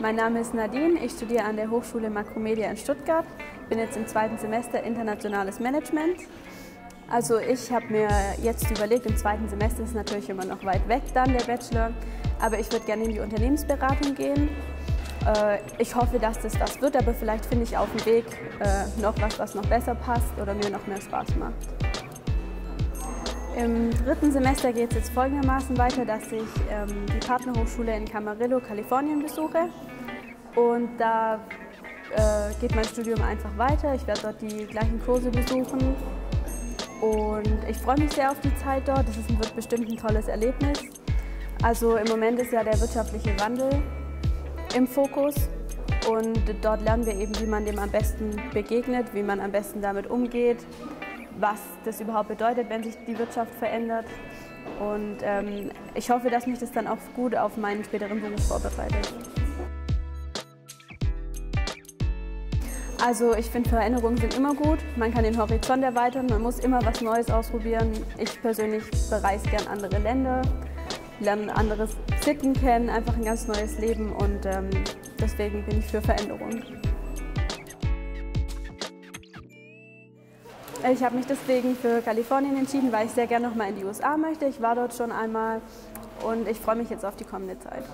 Mein Name ist Nadine, ich studiere an der Hochschule Makromedia in Stuttgart, bin jetzt im zweiten Semester Internationales Management. Also ich habe mir jetzt überlegt, im zweiten Semester ist natürlich immer noch weit weg dann der Bachelor, aber ich würde gerne in die Unternehmensberatung gehen. Äh, ich hoffe, dass das was wird, aber vielleicht finde ich auf dem Weg äh, noch was, was noch besser passt oder mir noch mehr Spaß macht. Im dritten Semester geht es jetzt folgendermaßen weiter, dass ich ähm, die Partnerhochschule in Camarillo, Kalifornien besuche. Und da äh, geht mein Studium einfach weiter. Ich werde dort die gleichen Kurse besuchen. Und ich freue mich sehr auf die Zeit dort. Das ist, wird bestimmt ein tolles Erlebnis. Also im Moment ist ja der wirtschaftliche Wandel im Fokus. Und dort lernen wir eben, wie man dem am besten begegnet, wie man am besten damit umgeht, was das überhaupt bedeutet, wenn sich die Wirtschaft verändert. Und ähm, ich hoffe, dass mich das dann auch gut auf meinen späteren Beruf vorbereitet. Also ich finde Veränderungen sind immer gut. Man kann den Horizont erweitern, man muss immer was Neues ausprobieren. Ich persönlich bereise gern andere Länder, lerne andere Sitten kennen, einfach ein ganz neues Leben und ähm, deswegen bin ich für Veränderungen. Ich habe mich deswegen für Kalifornien entschieden, weil ich sehr gerne noch mal in die USA möchte. Ich war dort schon einmal und ich freue mich jetzt auf die kommende Zeit.